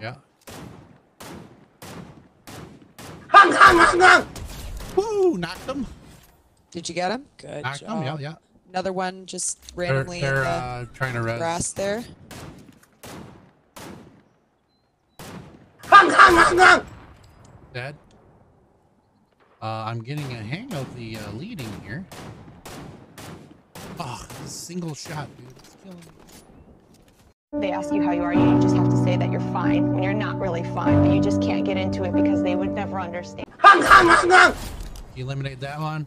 Yeah. Hung, hung, hung, hung. Woo! Knocked him. Did you get him? Good Knocked job. him. Yeah, yeah. Another one just They're, randomly they're in the uh, trying to res. grass there. Hung, hung, hung, hung. Dead. Uh, I'm getting a hang of the uh, leading here. Oh, single shot, dude. It's killing me. They ask you how you are, you just have to say that you're fine when you're not really fine, but you just can't get into it because they would never understand. Hung, hung, hung, hung. You eliminate that one.